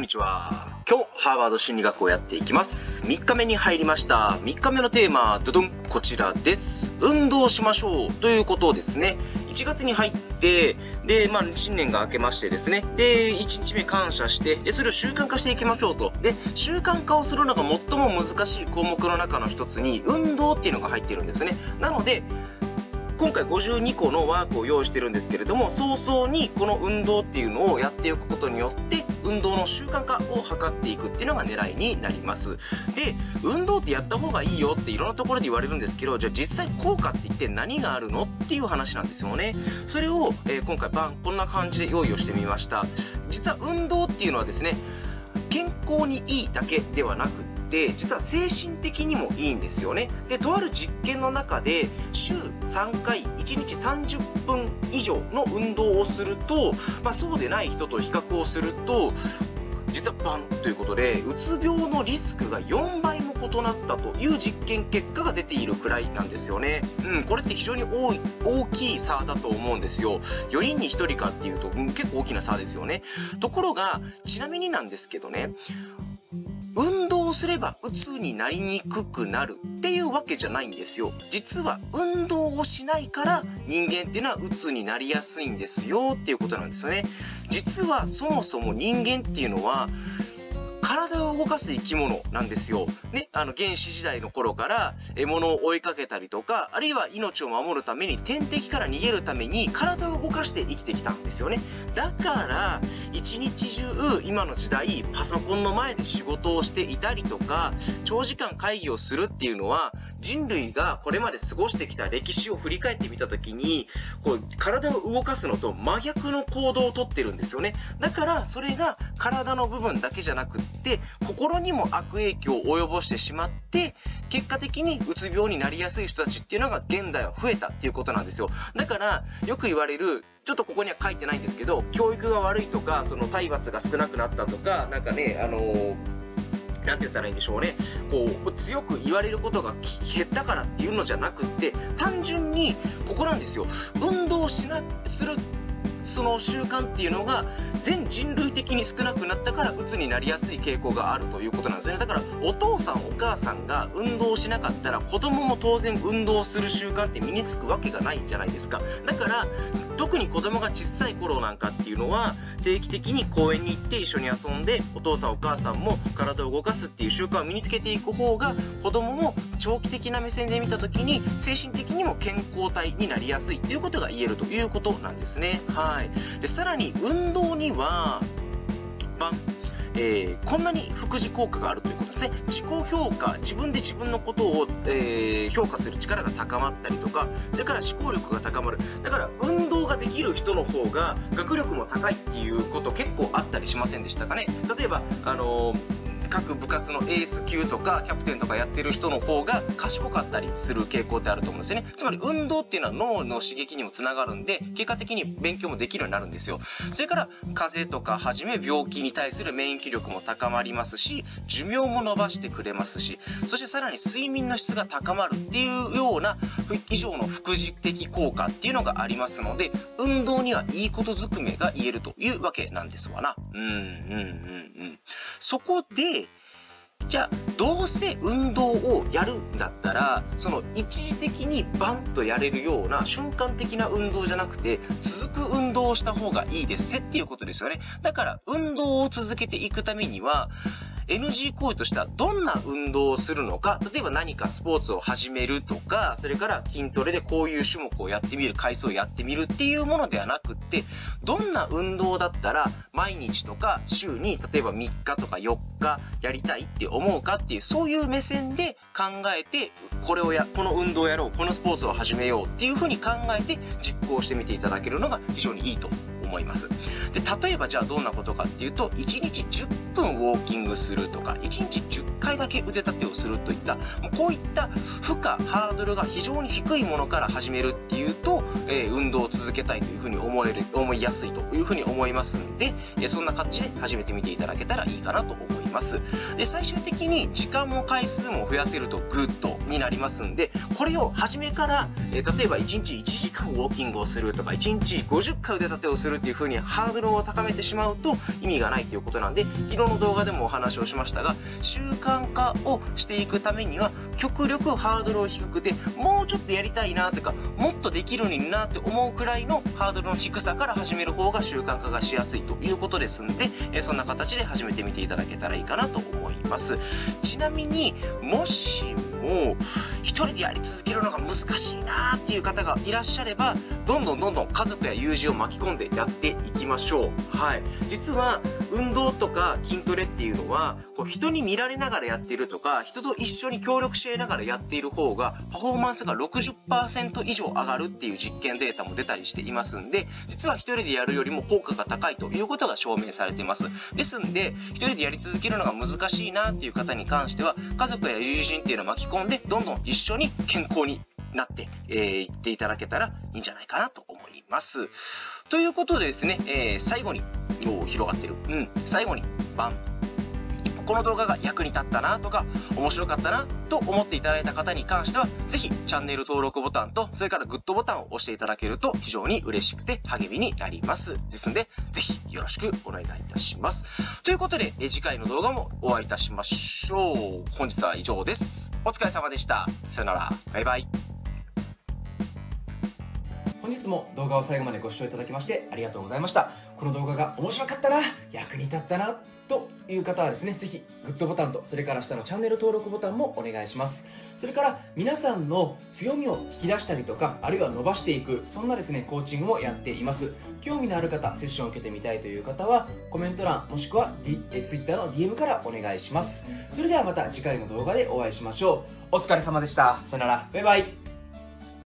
んにちは。今日ハーバード心理学をやっていきます。3日目に入りました。3日目のテーマ、ドドン、こちらです。運動しましょうということですね、1月に入って、で、まあ、新年が明けましてですね、で、1日目感謝して、で、それを習慣化していきましょうと。で、習慣化をするのが最も難しい項目の中の一つに、運動っていうのが入ってるんですね。なので、今回52個のワークを用意してるんですけれども早々にこの運動っていうのをやっていくことによって運動の習慣化を図っていくっていうのが狙いになります。で運動ってやった方がいいよっていろんなところで言われるんですけどじゃあ実際効果って一体何があるのっていう話なんですよね。それを、えー今回バンこんな感じで用意をしてみました。実は運動っていうのはですね健康にいいだけではなくって実は精神的にもいいんですよねでとある実験の中で週3回1日30分以上の運動をすると、まあ、そうでない人と比較をすると実はバンということでうつ病のリスクが4倍も異なったという実験結果が出ているくらいなんですよね。うん、これって非常に多い大きい差だと思うんですよ。4人に1人かっていうと、うん結構大きな差ですよね。ところがちなみになんですけどね運動をすれば鬱になりにくくなるっていうわけじゃないんですよ。実は運動をしないから人間っていうのは鬱になりやすいんですよっていうことなんですよね。実はそもそも人間っていうのは体を動かす生き物なんですよ。ね、あの原始時代の頃から獲物を追いかけたりとか、あるいは命を守るために天敵から逃げるために体を動かして生きてきたんですよね。だから一日中今の時代パソコンの前で仕事をしていたりとか長時間会議をするっていうのは人類がこれまで過ごしてきた歴史を振り返ってみた時にこう体を動かすのと真逆の行動をとってるんですよねだからそれが体の部分だけじゃなくって心にも悪影響を及ぼしてしまって結果的にうつ病になりやすい人たちっていうのが現代は増えたっていうことなんですよ。だからよく言われるちょっとここには書いてないんですけど教育が悪いとかその体罰が少なくなったとかなんかねあのーなんて言ったらいいんでしょうね。こう強く言われることが減ったからっていうのじゃなくって単純にここなんですよ。運動しなするその習慣っていうのが全人類的に少なくなったから鬱になりやすい傾向があるということなんですね。だからお父さんお母さんが運動しなかったら子供も当然運動する習慣って身につくわけがないんじゃないですか。だから特に子供が小さい頃なんかっていうのは定期的に公園に行って一緒に遊んでお父さんお母さんも体を動かすっていう習慣を身につけていく方が子どもも長期的な目線で見た時に精神的にも健康体になりやすいっていうことが言えるということなんですね。はい。でさらに運動にはえーこんなに副次効果があるというで自己評価自分で自分のことを、えー評価する力が高まったりとかそれから思考力が高まる。だから運動ができる人の方が学力も高いっていうこと結構あったりしませんでしたかね？例えばあのー各部活のエース級とかキャプテンとかやってる人の方が賢かったりする傾向ってあると思うんですよね。つまり運動っていうのは脳の刺激にもつながるんで結果的に勉強もできるようになるんですよ。それから風邪とかはじめ病気に対する免疫力も高まりますし寿命も伸ばしてくれますしそしてさらに睡眠の質が高まるっていうような以上の副次的効果っていうのがありますので運動にはいいことずくめが言えるというわけなんですわな。うんうんうんうん。そこでじゃあどうせ運動をやるんだったらその一時的にバンとやれるような瞬間的な運動じゃなくて続く運動をした方がいいですっていうことですよね。だから運動を続けていくためには NG 行為としてはどんな運動をするのか例えば何かスポーツを始めるとかそれから筋トレでこういう種目をやってみる回数をやってみるっていうものではなくってどんな運動だったら毎日とか週に例えば3日とか4日やりたいって思うかっていうそういう目線で考えてこれをやこの運動をやろうこのスポーツを始めようっていうふうに考えて実行してみていただけるのが非常にいいと。思います。で例えばじゃあどんなことかっていうと1日10分ウォーキングするとか1日10回だけ腕立てをするといったもうこういった負荷ハードルが非常に低いものから始めるっていうと、えー運動を続けたいというふうに思える思いやすいというふうに思いますんで、えーそんな感じで始めてみていただけたらいいかなと思います。で最終的に時間も回数も増やせるとグッドになりますんでこれを初めから、えー例えば1日1時間ウォーキングをするとか1日50回腕立てをするっていう風にハードルを高めてしまうと意味がないということなんで昨日の動画でもお話をしましたが習慣化をしていくためには極力ハードルを低くてもうちょっとやりたいなとかもっとできるのになって思うくらいのハードルの低さから始める方が習慣化がしやすいということですんで、えそんな形で始めてみていただけたらいいかなと思います。ちなみにもしも一人でやり続けるのが難しいなっていう方がいらっしゃればどんどんどんどん家族や友人を巻き込んでやっていきましょう。はい。実は運動とか筋トレっていうのはこう人に見られながらやっているとか人と一緒に協力し合いながらやっている方がパフォーマンスが60%以上上がるっていう実験データも出たりしていますんで実は一人でやるよりも効果が高いということが証明されています。ですんで一人でやり続けるのが難しいなっていう方に関しては家族や友人っていうのを巻き込んでどんどん一緒に健康になって、えー、いっていただけたらいいんじゃないかなと思います。ということでですね、えー、最後に、お広がってる。うん、最後に、バン。この動画が役に立ったなとか、面白かったなと思っていただいた方に関しては、ぜひチャンネル登録ボタンと、それからグッドボタンを押していただけると非常に嬉しくて励みになります。ですので、ぜひよろしくお願いいたします。ということで、次回の動画もお会いいたしましょう。本日は以上です。お疲れ様でした。さよなら。バイバイ。本日も動画を最後までご視聴いただきましてありがとうございましたこの動画が面白かったな役に立ったなという方はですね、ぜひグッドボタンと、それから下のチャンネル登録ボタンもお願いします。それから皆さんの強みを引き出したりとか、あるいは伸ばしていく、そんなですね、コーチングもやっています。興味のある方、セッションを受けてみたいという方は、コメント欄、もしくは、D、え Twitter の DM からお願いします。それではまた次回の動画でお会いしましょう。お疲れ様でした。さよなら。バイバイ。